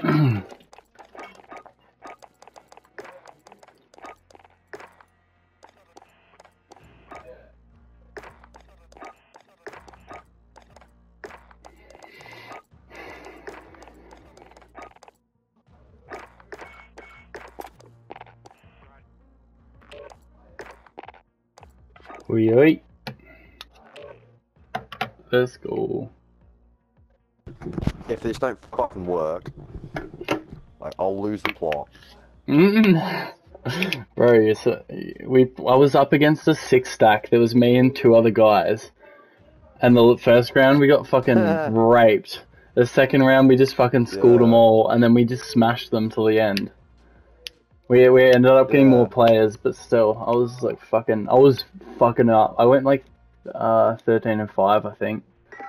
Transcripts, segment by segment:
Oi, oi. Let's go. If this don't fucking work, like I'll lose the plot. Mm. Bro, you so, we I was up against a six stack. There was me and two other guys, and the first round we got fucking raped. The second round we just fucking schooled them all, and then we just smashed them till the end. We we ended up getting more players, but still, I was like fucking. I was fucking up. I went like uh, thirteen and five, I think,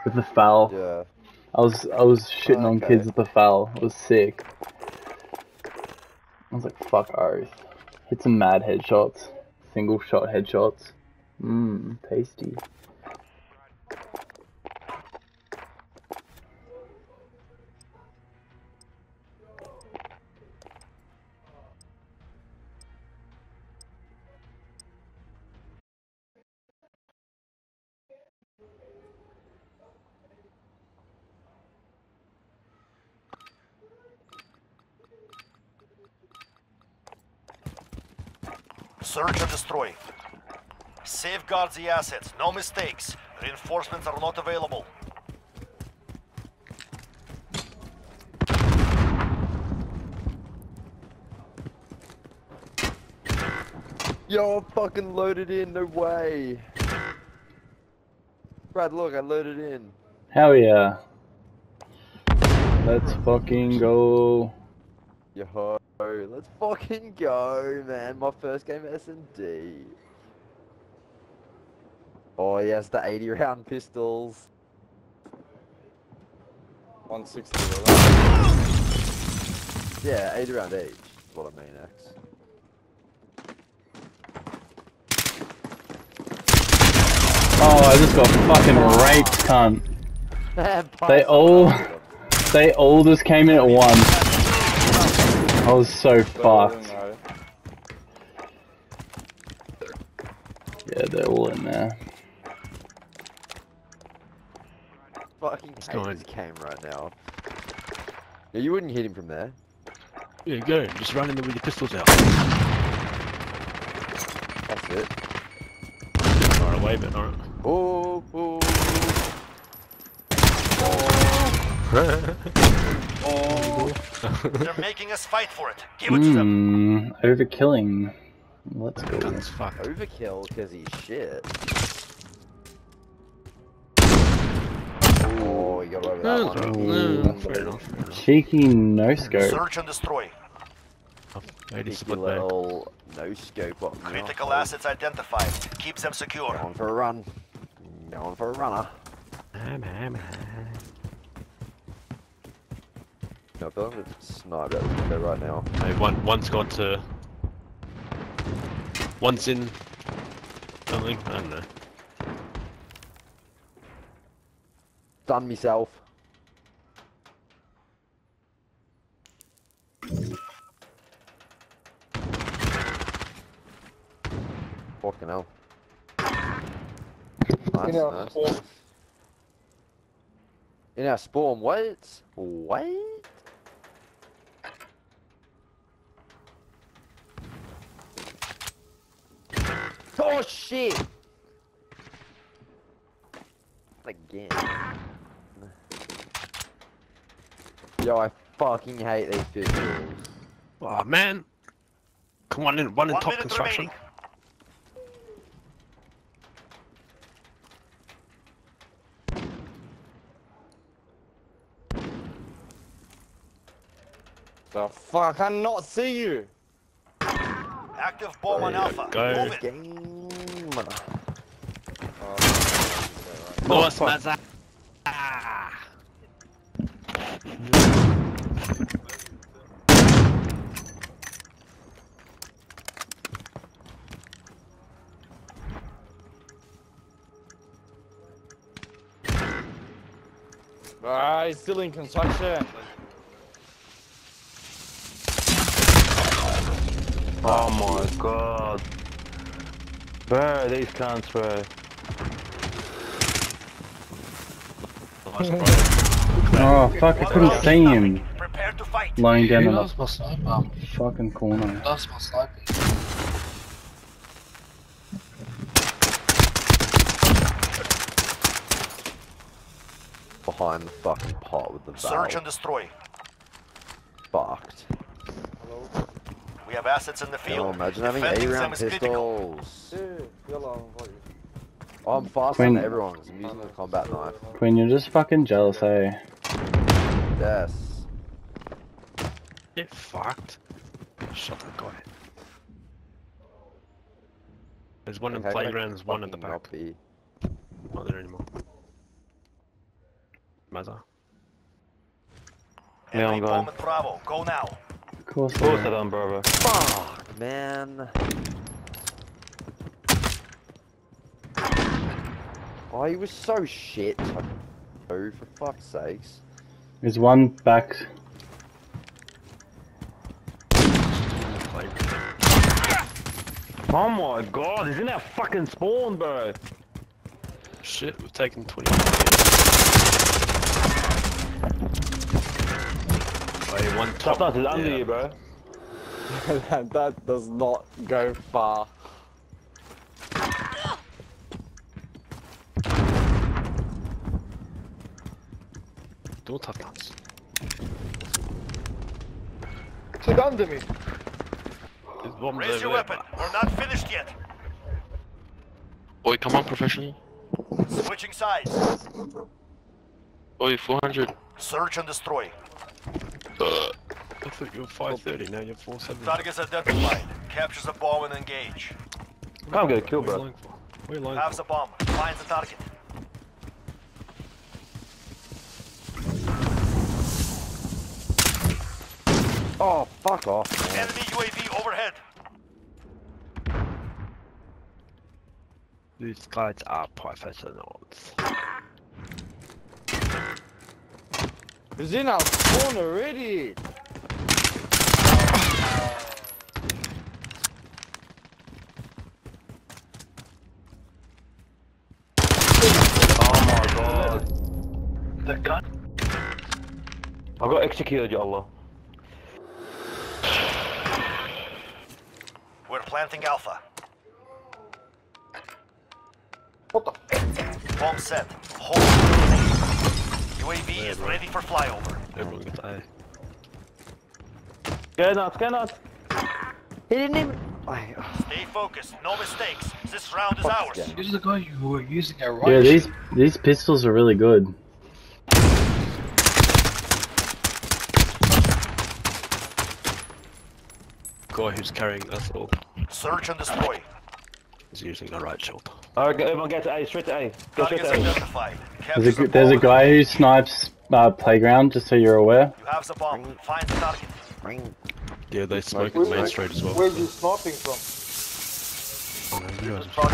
with the FAL. Yeah. I was I was shitting on Okay. kids with the FAL. It was sick. I was like, fuck oath. Hit some mad headshots. Single shot headshots. Mmm, tasty. Safeguard the assets. No mistakes. Reinforcements are not available. Yo, I fucking loaded in. No way. Brad, look, I loaded in. Hell yeah. Let's fucking go. Yo, let's fucking go, man. My first game at S&D. Oh, yes, the 80 round pistols. 160. Yeah, 80 round each. Is what I mean, X. Oh, I just got fucking raped, cunt. They all, they all just came in at once. I was so fucked. Yeah, they're all in there. Fucking It's hate going. this game right now. Yeah, you wouldn't hit him from there. Yeah, go. Just run in there with your pistols out. That's it. Far away, but alright. Oh, oh. Oh. They're making us fight for it. Give it to hmm. them. Mmm, overkilling. Let's go. Guns fuck. Overkill because he's shit. You got over that No, one. no, mm. fair enough. Fair enough. Cheeky no scope. Search and destroy. 80 Cheeky split back. little no scope on Critical assets identified. Keep them secure. Going for a run. Going for a runner. Ham, ham, ham. No, I feel like I'm sniped out the window right now. Hey, one, one's got to. One's in. Something? I don't know. Done myself. Fucking hell. Nice, In our nice, spawn. In our spawn, what? Wait? Oh shit! Yo, I fucking hate these pistols. Oh, man! Come on in, one in One top construction. remaining. The fuck, I cannot see you. Active bomb on Alpha. Go. Move it. Game. Oh, Smazza! Ah, he's still in construction. Oh my god. Bro, these cans, bro. oh, fuck, I couldn't see him. Lying down in the fucking corner. That's my sniper. Behind the fucking pot with the Search and destroy. Fucked. We have assets in the Can field. you imagine having Defending 8 them round pistols? Oh, I'm faster Quinn. than everyone 'cause I'm using the combat knife. Quinn, you're just fucking jealous, eh? Yes. Get fucked. Shut the guy. There's one in Okay, can I playground, there's one in the fucking back. not be- Not there anymore. Mazza. Yeah, I'm going. Bravo. Go now. Of course. Of course I I done, brother. Fuck, man. Oh, he was so shit. Oh, for fuck's sakes. There's one back. Oh my god, he's in that fucking spawn, bro. Shit, we've taken 20 Wait, one top. Top is under yeah. you, bro. that, that does not go far. Two tough nuts. Sit under me. There's Raise your there. weapon. We're not finished yet. Oi, come on, professional. Switching sides. Oi, 400. Search and destroy. I thought you were 530, now you're 470. Targets identified. Captures a bomb and engage. Can't get a kill, What are you bro. lying for? What are you lying Have for? the bomb. Finds the target. Oh, fuck off, man. Enemy UAV overhead. These guys are professionals. He's in our spawn already. Oh my god. The gun. I got executed, ya Allah. We're planting Alpha. What the? Bomb set. Hold. UAV is ready for flyover. Everyone gets A. Get nuts, get nuts. He didn't even. Stay focused. No mistakes. This round is ours. this game. Is the guy you were using a right. Yeah, these these pistols are really good. Guy who's carrying us all Search and destroy. He's using the riot shield. Alright, go- everyone get to A, straight to A. Go straight to A. identified. There's a there's a guy who snipes uh, playground, just so you're aware. You have the bomb. Find the target. Yeah, they smoke Where- in Main Street as well. Where's you sniping from? Oh, no, you fuck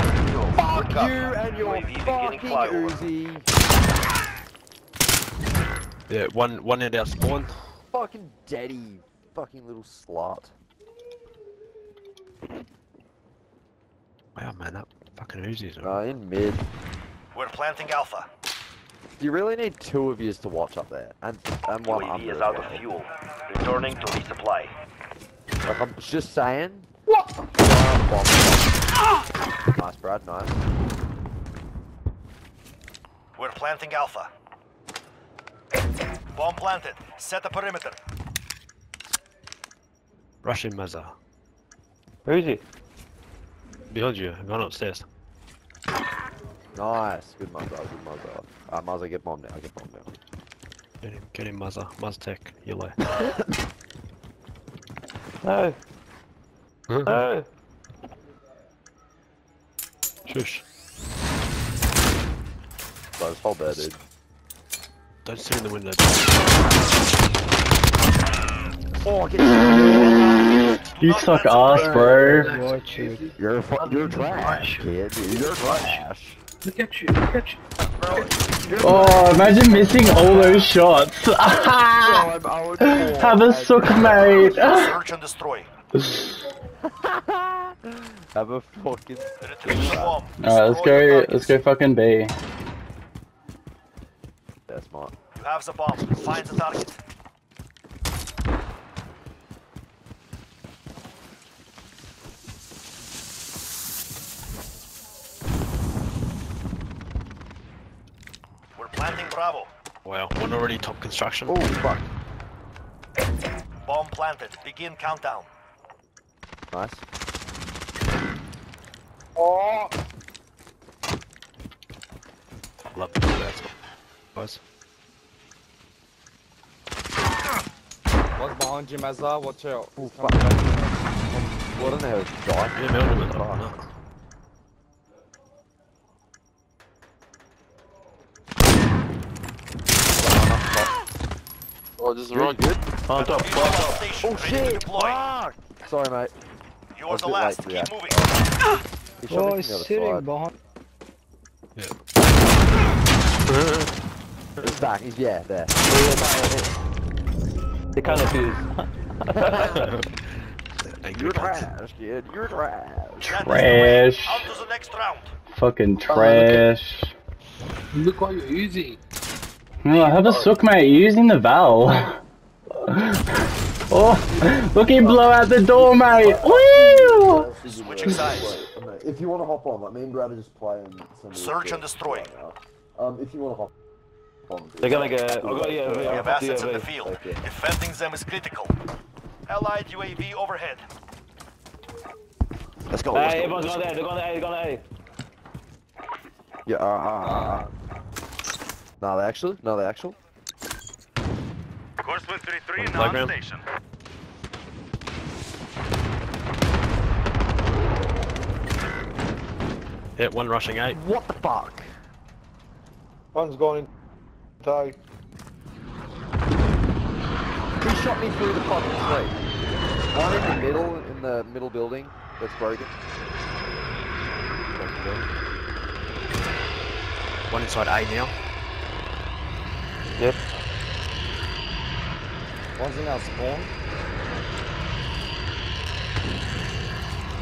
you and your fucking. Uzi. Yeah, one one at our spawn. Fucking daddy. Fucking little slut. Wow, man, that fucking Uzi's. Uh, in mid. We're planting Alpha. You really need two of yous to watch up there. And, and one UAV under is out well. of fuel. Returning to resupply. Like, I'm just saying. What? Nice, Brad, nice. We're planting Alpha. Bomb planted. Set the perimeter. Russian Mazza. Who is he? Behind you, I've gone upstairs. Nice. Good mother, good mother. Uh, Muzza, get bomb now, I get bomb now. Get him, get him, Mazza. Maztec, yellow. No, no. Shush. So just hold there, dude. Don't sit in the window. Oh, get You suck ass, bro. You're, fu- you're trash, kid. You're trash. Look at you, look at you. Oh, imagine missing all those shots. Have a suck, mate. Search and destroy. Have a fucking. Retrieve the bomb. Alright, let's go. Let's go fucking B. That's smart. You have the bomb. Find the target. We're Bravo. Wow, one already top construction. Oh fuck. Bomb planted. Begin countdown. Nice. Oh, Love to do that. Guys. What's behind you, Mazza? Watch out. Oh fuck. Well, I don't know how. Yeah, Melbourne with that. No. Oh, this is Good, wrong. good. On top. Use the. Oh shit! Fuck! Sorry, mate. You're the a bit late last. to Keep react. moving. He oh, me he's from the other sitting side. behind. He's back. He's yeah, there. They kind of fuse. Hey, You're good guys. trash, kid. You're trash. That is the Trash. win. On to the next round. Fucking trash. Look what you're using. Oh, have a suck, mate. You're using the valve. oh, look he blow out the door, mate. Woo! Switching sides. If you want to hop on, like me and Brad are just playing. some Search and destroy. Um, if you want to hop on. They're gonna get. I got you. We have I got you. assets in the field. Okay. Defending them is critical. Allied UAV overhead. Let's go. Let's Hey, go. everyone's going there. They're going there. They're going there. Yeah. Uh, uh, uh, uh. No, they actually. No, they actually. Horseman 33 On playground. station. Yeah, one rushing eight. What the fuck? One's gone in. Toe. He shot me through the fucking tree. One in the middle, in the middle building that's broken. One inside A now. One's in our spawn.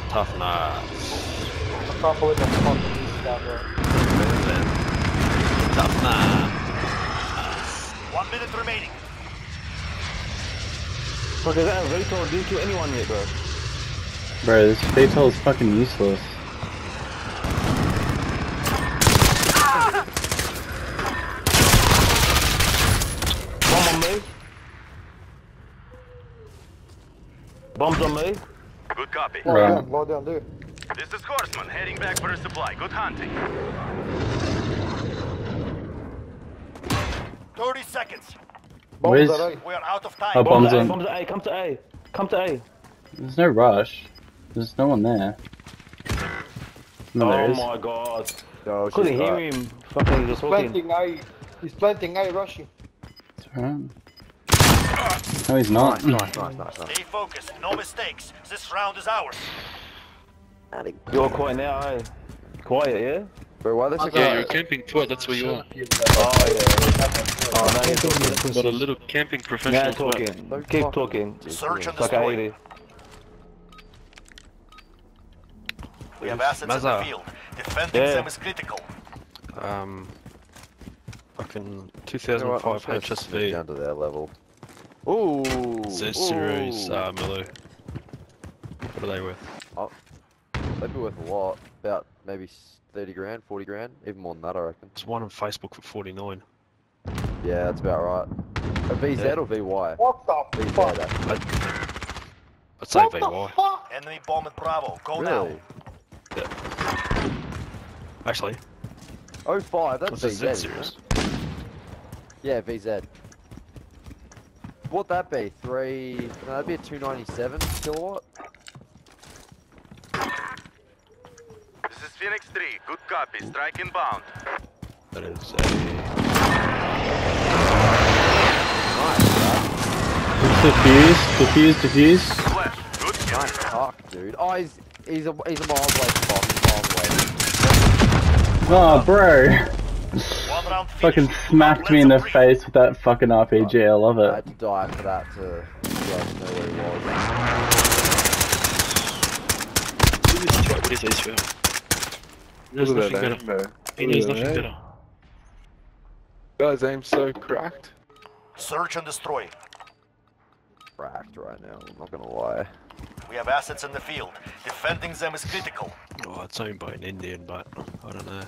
Tough nuts. I can't believe I'm fucking this down there. Tough nuts. One minute remaining. Fuck, is that a Raytor? Didn't kill anyone yet, bro. Bro, this VTOL is fucking useless. Bomb on me. Bombs on me. Good copy. Lie Right. down, lie down, dude. This is Horseman heading back for a supply. Good hunting. 30 seconds. Bombs at A. We are out of time. Oh, Bombs bombs at A. on. Bombs at A. Come to A. Come to A. There's no rush. There's no one there. No, there oh is. my god. No, Couldn't hear him. Fucking just talking. Planting A. He's planting A, rushing. It's alright. No, he's not. Nice, nice, nice, nice. Stay focused. No mistakes. This round is ours. You're quiet now, eh? Quiet, yeah? Bro, why they so Yeah, you're camping too. That's where you are. Oh, yeah. Oh, now you're talking. Got a little camping professional. you're talking. Don't Keep talking. Search and Fuck, I destroy. We have assets in the field. Defending Yeah. them is critical. Um, fucking You know what, I'm 2005 just gonna HSV. Down to their level. Ooh. Z series, ooh. uh, Milo. What are they worth? Oh, They'd be worth a lot. About maybe 30 grand, 40 grand, even more than that, I reckon. There's one on Facebook for 49. Yeah, that's about right. A VZ Yeah. or VY? What the VZ, fuck? actually. I'd say What the VY. fuck? Enemy bomb at Bravo. Go Really? Actually, Oh five, that's what's the VZ, Z isn't series? it? Yeah, VZ. What'd that be? Three... No, that'd be a 297 kilowatt? This is Phoenix 3. Good copy. Strike inbound. That is a. Diffuse, diffuse, diffuse. Flash. Good kill. Nice fuck, dude. Oh, he's... He's a, he's a miles away from bomb. He's miles away. Oh, bro. One round Fucking smacked me in the face with that fucking RPG. I love it. I it. had to die for that to... to know where he was. this twat? What is this for? He nothing better. He knows nothing better. Guy's aim so cracked. Search and destroy. Cracked right now, I'm not gonna lie. We have assets in the field. Defending them is critical. Oh, it's owned by an Indian, but I don't know.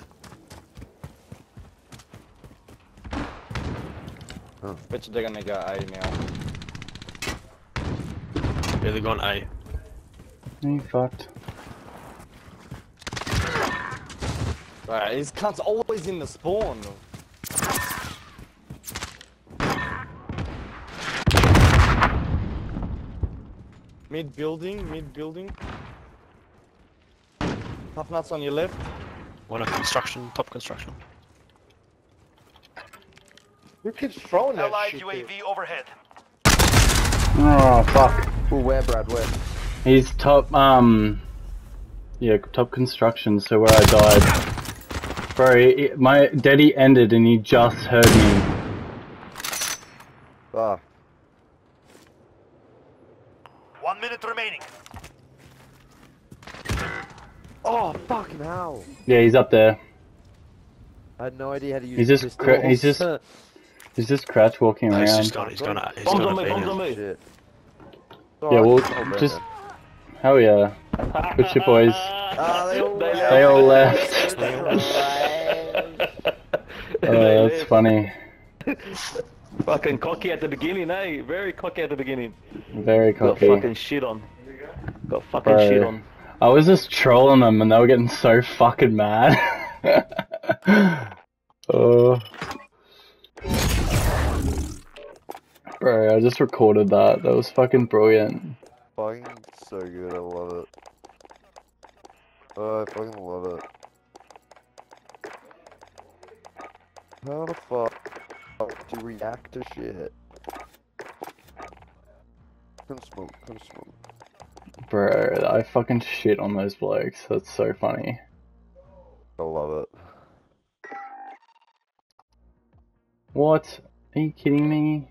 Bet you they're gonna go A now. Yeah, they're gone A. You fucked. Right, his cunt's always in the spawn. Mid building, mid building. Tough nuts on your left. One of construction, top construction. Who keeps throwing that Allied shit? UAV overhead. Oh fuck. Ooh, where, Brad? Where? He's top um yeah, top construction, so where I died. Bro, he- my daddy ended and he just heard me. Ah, One minute remaining. oh fucking hell! Yeah, he's up there. I had no idea how to use. He's just he's just- He's this crouch walking No, he's around. just gone. He's gone. He's Bombs gone on me, bombs on me. Shit. Yeah, well, Oh, just hell yeah. Good shit, boys. Ah, they all left. They all left. Oh, that's funny. Fucking cocky at the beginning, eh? Very cocky at the beginning. Very cocky. Got fucking shit on. Got fucking Bro. shit on. I was just trolling them and they were getting so fucking mad. oh. Bro, I just recorded that. That was fucking brilliant. Fucking so good, I love it. Oh, I fucking love it. How the fuck do you react to shit? Come smoke, come smoke. Bro, I fucking shit on those blokes. That's so funny. I love it. What? Are you kidding me?